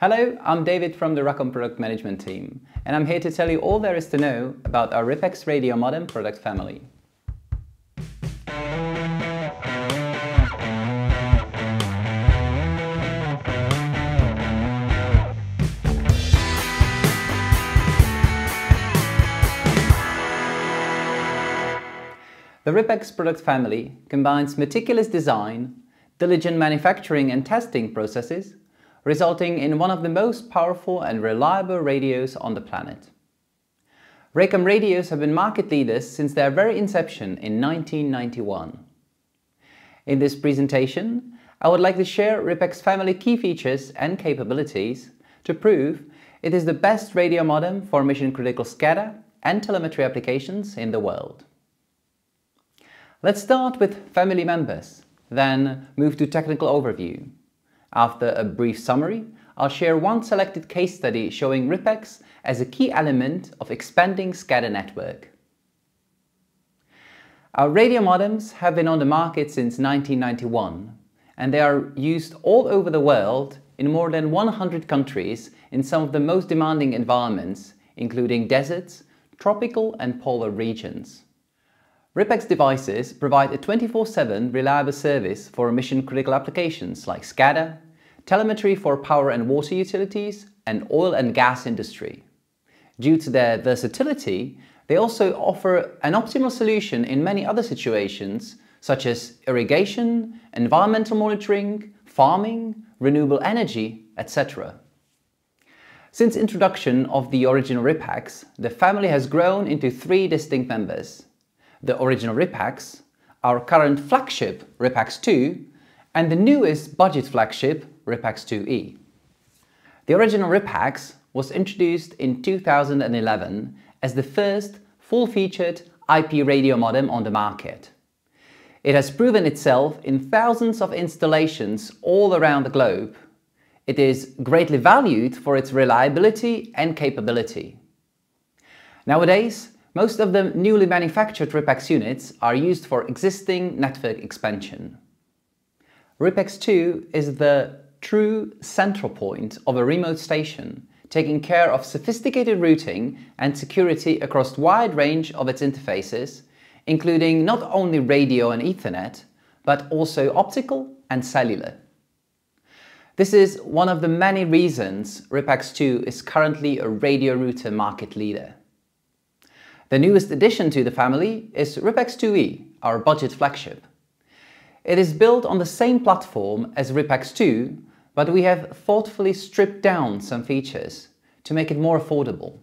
Hello, I'm David from the Racom product management team, and I'm here to tell you all there is to know about our Ripex radio modem product family. The Ripex product family combines meticulous design, diligent manufacturing and testing processes, resulting in one of the most powerful and reliable radios on the planet. Racom radios have been market leaders since their very inception in 1991. In this presentation, I would like to share Ripex family key features and capabilities to prove it is the best radio modem for mission-critical SCADA and telemetry applications in the world. Let's start with family members, then move to technical overview. After a brief summary, I'll share one selected case study showing Ripex as a key element of expanding SCADA network. Our radio modems have been on the market since 1991 and they are used all over the world in more than 100 countries in some of the most demanding environments, including deserts, tropical and polar regions. Ripex devices provide a 24-7 reliable service for mission-critical applications like SCADA, telemetry for power and water utilities, and oil and gas industry. Due to their versatility, they also offer an optimal solution in many other situations such as irrigation, environmental monitoring, farming, renewable energy, etc. Since introduction of the original Ripex, the family has grown into three distinct members the original Ripex, our current flagship Ripex 2, and the newest budget flagship Ripex 2E. The original Ripex was introduced in 2011 as the first full-featured IP radio modem on the market. It has proven itself in thousands of installations all around the globe. It is greatly valued for its reliability and capability. Nowadays, most of the newly manufactured Ripex units are used for existing network expansion. Ripex 2 is the true central point of a remote station, taking care of sophisticated routing and security across wide range of its interfaces, including not only radio and Ethernet, but also optical and cellular. This is one of the many reasons Ripex 2 is currently a radio router market leader. The newest addition to the family is Ripex 2E, our budget flagship. It is built on the same platform as Ripex 2, but we have thoughtfully stripped down some features to make it more affordable.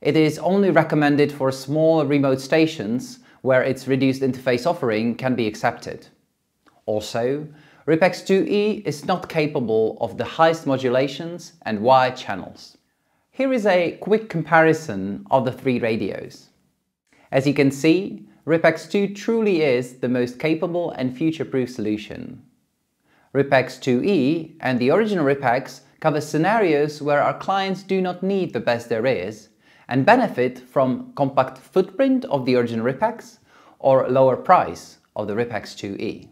It is only recommended for small remote stations where its reduced interface offering can be accepted. Also, Ripex 2E is not capable of the highest modulations and wide channels. Here is a quick comparison of the three radios. As you can see, Ripex 2 truly is the most capable and future-proof solution. Ripex 2E and the original Ripex cover scenarios where our clients do not need the best there is and benefit from compact footprint of the original Ripex or lower price of the Ripex 2E.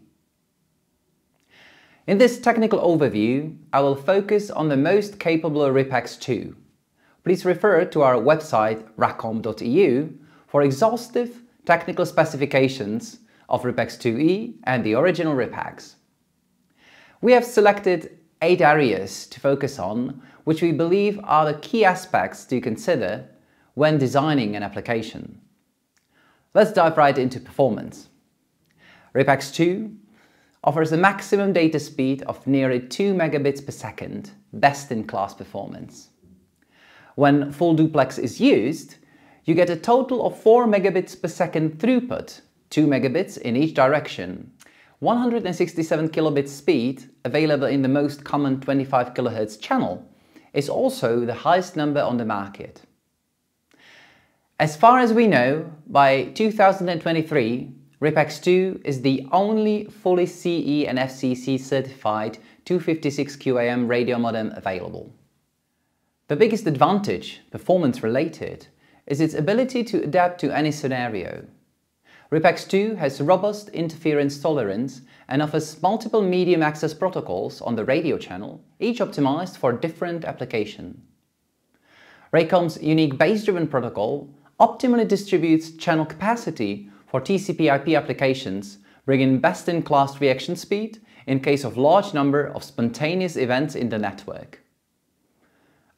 In this technical overview, I will focus on the most capable Ripex 2 please refer to our website racom.eu for exhaustive technical specifications of Ripex 2E and the original Ripex. We have selected eight areas to focus on, which we believe are the key aspects to consider when designing an application. Let's dive right into performance. Ripex 2 offers a maximum data speed of nearly 2 megabits per second, best-in-class performance. When full duplex is used, you get a total of 4 megabits per second throughput, 2 megabits in each direction. 167 kilobits speed, available in the most common 25 kHz channel, is also the highest number on the market. As far as we know, by 2023, Ripex 2 is the only fully CE and FCC certified 256 QAM radio modem available. The biggest advantage, performance related, is its ability to adapt to any scenario. RIPEX2 has robust interference tolerance and offers multiple medium access protocols on the radio channel, each optimized for different application. Racom's unique base-driven protocol optimally distributes channel capacity for TCP IP applications, bringing best-in-class reaction speed in case of large number of spontaneous events in the network.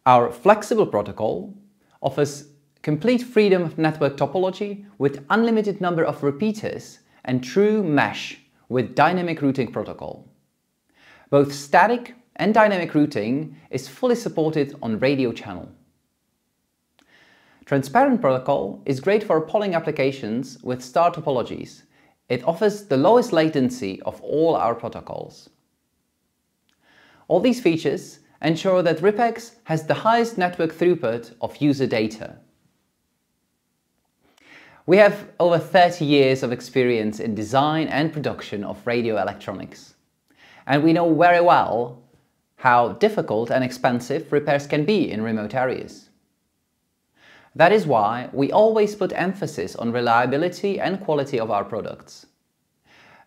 Our flexible protocol offers complete freedom of network topology with unlimited number of repeaters and true mesh with dynamic routing protocol. Both static and dynamic routing is fully supported on radio channel. Transparent protocol is great for polling applications with star topologies. It offers the lowest latency of all our protocols. All these features ensure that RIPEX has the highest network throughput of user data. We have over 30 years of experience in design and production of radio electronics. And we know very well how difficult and expensive repairs can be in remote areas. That is why we always put emphasis on reliability and quality of our products.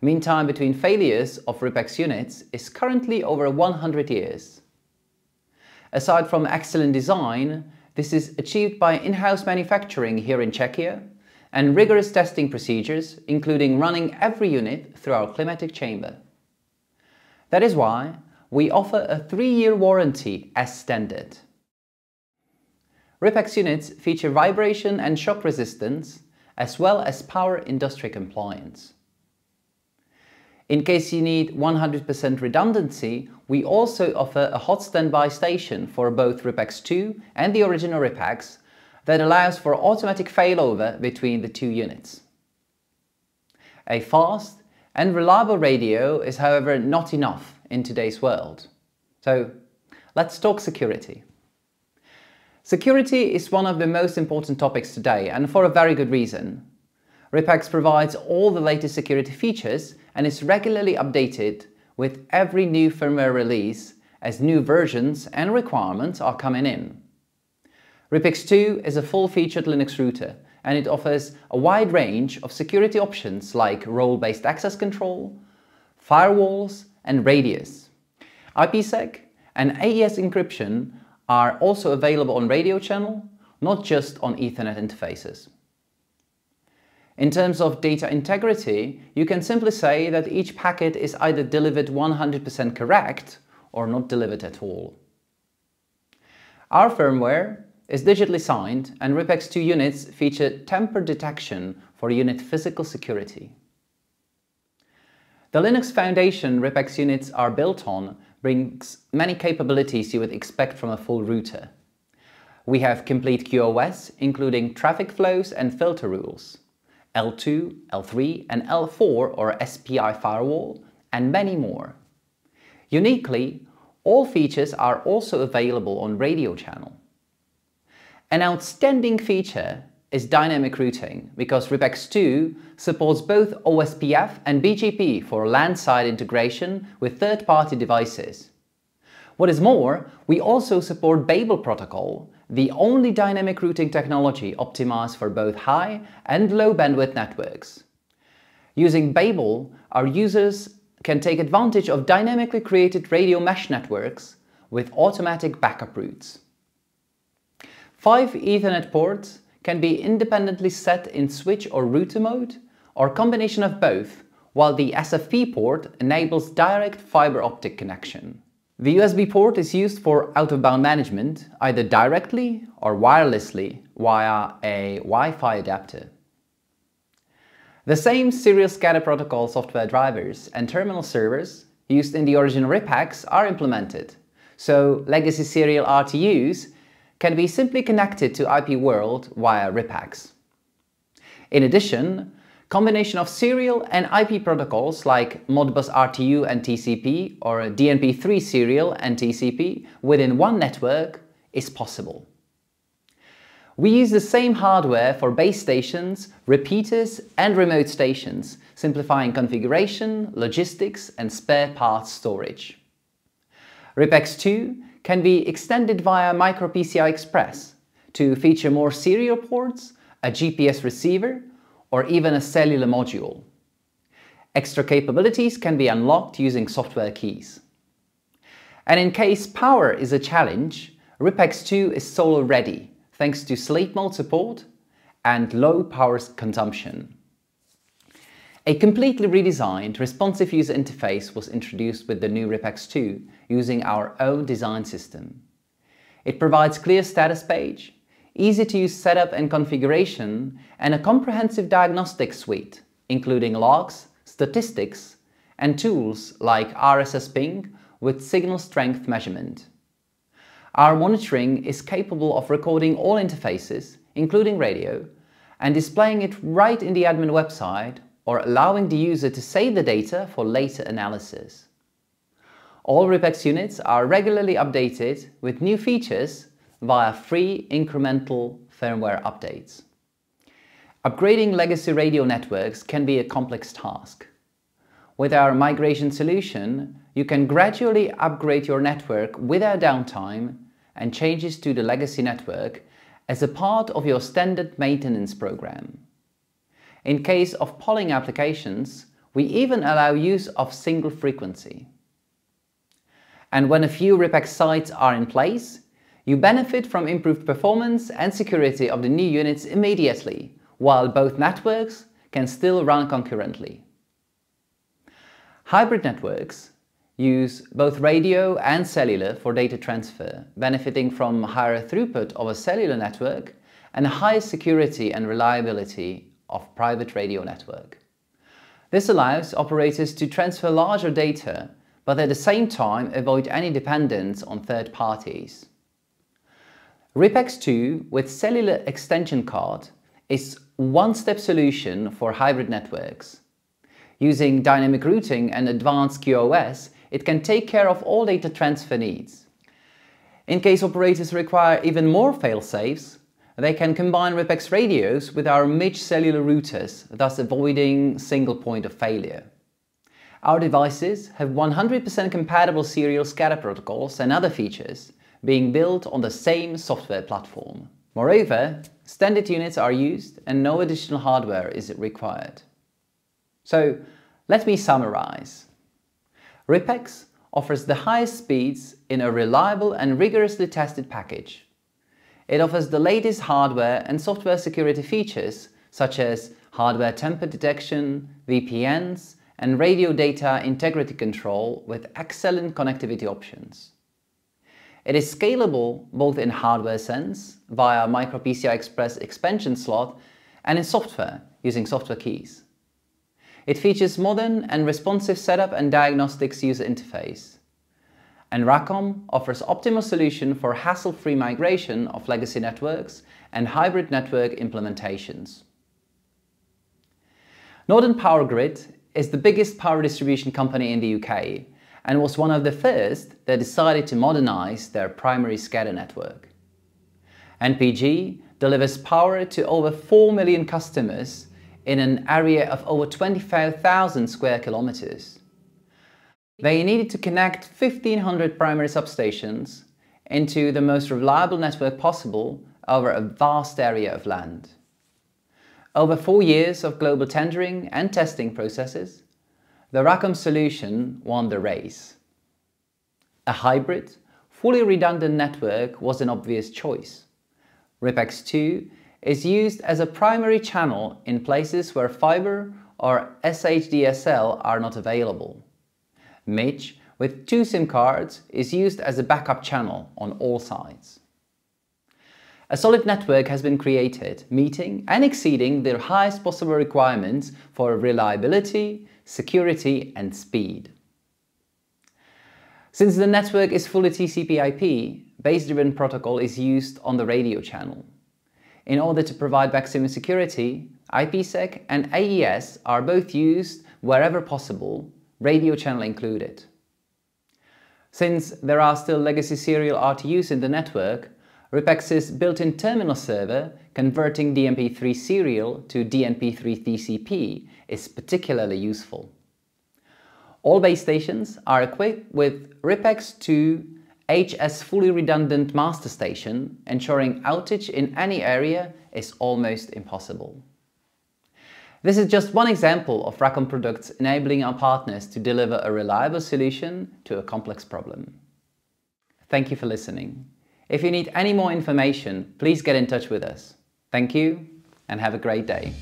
Mean time between failures of RIPEX units is currently over 100 years. Aside from excellent design, this is achieved by in-house manufacturing here in Czechia and rigorous testing procedures, including running every unit through our climatic chamber. That is why we offer a three-year warranty as standard. RIPEX units feature vibration and shock resistance, as well as power industry compliance. In case you need 100% redundancy, we also offer a hot standby station for both RIPEX 2 and the original RIPEX that allows for automatic failover between the two units. A fast and reliable radio is however not enough in today's world. So let's talk security. Security is one of the most important topics today and for a very good reason. RIPEX provides all the latest security features and is regularly updated with every new firmware release as new versions and requirements are coming in. RIPEX 2 is a full-featured Linux router and it offers a wide range of security options like role-based access control, firewalls and radius. IPsec and AES encryption are also available on radio channel, not just on Ethernet interfaces. In terms of data integrity, you can simply say that each packet is either delivered 100% correct or not delivered at all. Our firmware is digitally signed and RIPEX 2 units feature tamper detection for unit physical security. The Linux Foundation RIPEX units are built on brings many capabilities you would expect from a full router. We have complete QoS, including traffic flows and filter rules, L2, L3 and L4 or SPI firewall, and many more. Uniquely, all features are also available on radio channel. An outstanding feature is dynamic routing because RIPEX 2 supports both OSPF and BGP for LAN-side integration with third-party devices. What is more, we also support Babel protocol, the only dynamic routing technology optimized for both high and low bandwidth networks. Using Babel, our users can take advantage of dynamically created radio mesh networks with automatic backup routes. Five Ethernet ports can be independently set in switch or router mode, or combination of both, while the SFP port enables direct fiber optic connection. The USB port is used for out-of-band management, either directly or wirelessly via a Wi-Fi adapter. The same serial SCADA protocol software drivers and terminal servers used in the original RIPEX are implemented, so legacy serial RTUs can be simply connected to IP world via RIPEX. In addition, combination of serial and IP protocols like Modbus RTU and TCP or DNP3 serial and TCP within one network is possible. We use the same hardware for base stations, repeaters and remote stations, simplifying configuration, logistics and spare parts storage. RIPEX 2 can be extended via micro PCI Express to feature more serial ports, a GPS receiver, or even a cellular module. Extra capabilities can be unlocked using software keys. And in case power is a challenge, RIPEX 2 is solar ready thanks to sleep mode support and low power consumption. A completely redesigned responsive user interface was introduced with the new RIPEX 2 using our own design system. It provides clear status page, easy to use setup and configuration, and a comprehensive diagnostic suite, including logs, statistics, and tools like RSS ping with signal strength measurement. Our monitoring is capable of recording all interfaces, including radio, and displaying it right in the admin website or allowing the user to save the data for later analysis. All RIPEX units are regularly updated with new features via free incremental firmware updates. Upgrading legacy radio networks can be a complex task. With our migration solution, you can gradually upgrade your network without downtime and changes to the legacy network as a part of your standard maintenance program. In case of polling applications, we even allow use of single frequency. And when a few RIPEX sites are in place, you benefit from improved performance and security of the new units immediately, while both networks can still run concurrently. Hybrid networks use both radio and cellular for data transfer, benefiting from higher throughput of a cellular network and higher security and reliability of private radio network. This allows operators to transfer larger data, but at the same time avoid any dependence on third parties. RIPEX 2 with cellular extension card is one-step solution for hybrid networks. Using dynamic routing and advanced QoS, it can take care of all data transfer needs. In case operators require even more fail-safes, they can combine RIPEX radios with our MIDG cellular routers, thus avoiding single point of failure. Our devices have 100% compatible serial SCADA protocols and other features, being built on the same software platform. Moreover, standard units are used and no additional hardware is required. So, let me summarize. RIPEX offers the highest speeds in a reliable and rigorously tested package. It offers the latest hardware and software security features such as hardware tamper detection, VPNs, and radio data integrity control with excellent connectivity options. It is scalable both in hardware sense via micro PCI Express expansion slot and in software using software keys. It features modern and responsive setup and diagnostics user interface. And Racom offers optimal solution for hassle-free migration of legacy networks and hybrid network implementations. Northern Power Grid is the biggest power distribution company in the UK and was one of the first that decided to modernize their primary SCADA network. NPG delivers power to over 4 million customers in an area of over 25,000 square kilometers. They needed to connect 1500 primary substations into the most reliable network possible over a vast area of land. Over four years of global tendering and testing processes, the Racom solution won the race. A hybrid, fully redundant network was an obvious choice. RIPEX 2 is used as a primary channel in places where fiber or SHDSL are not available. MIDG with two SIM cards is used as a backup channel on all sides. A solid network has been created, meeting and exceeding the highest possible requirements for reliability, security and speed. Since the network is fully TCP IP, base-driven protocol is used on the radio channel. In order to provide maximum security, IPsec and AES are both used wherever possible, radio channel included. Since there are still legacy serial RTUs in the network, RIPEX's built-in terminal server converting DNP3 serial to DNP3 TCP is particularly useful. All base stations are equipped with RIPEX 2 HS fully redundant master station, ensuring outage in any area is almost impossible. This is just one example of Racom products enabling our partners to deliver a reliable solution to a complex problem. Thank you for listening. If you need any more information, please get in touch with us. Thank you and have a great day.